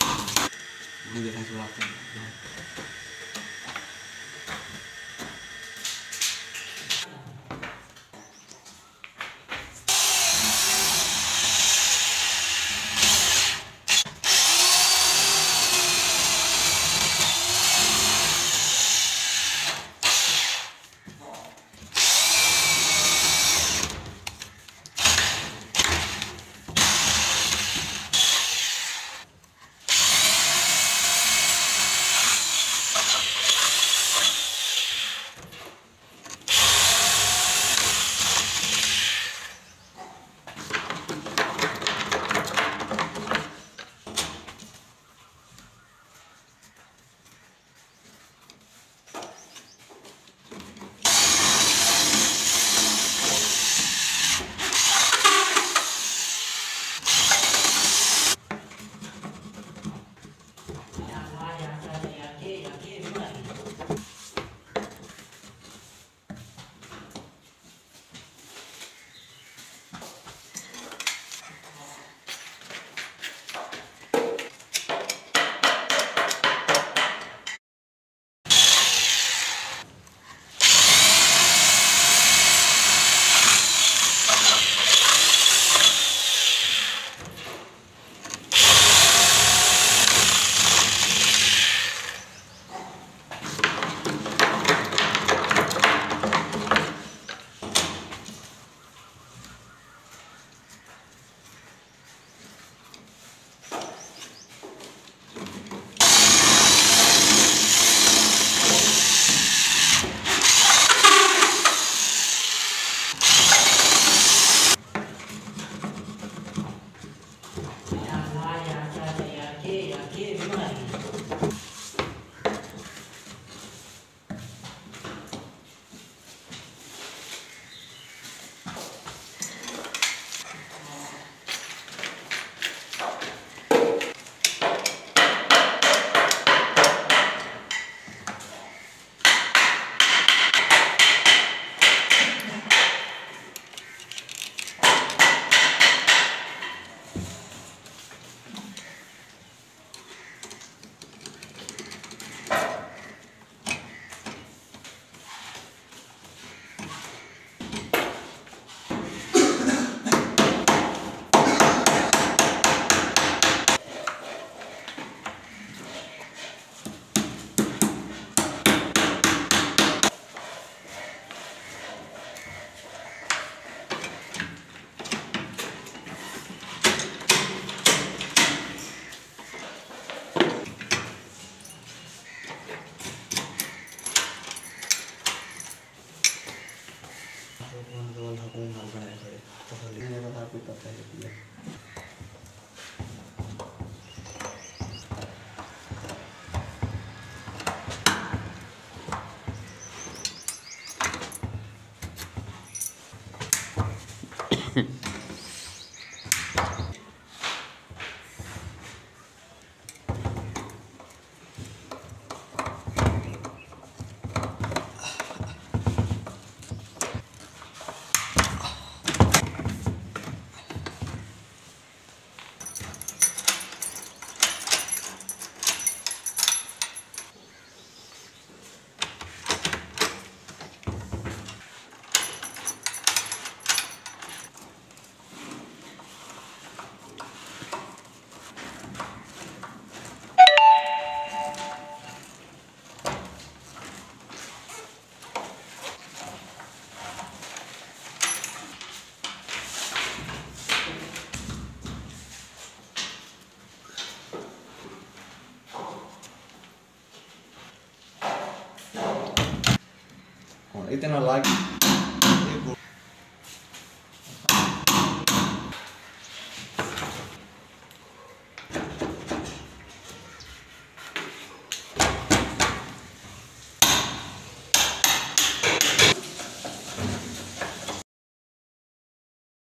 Butuh rapid itu. Ini jangan sulapin. आपको पता है Nah, itu yang lagi.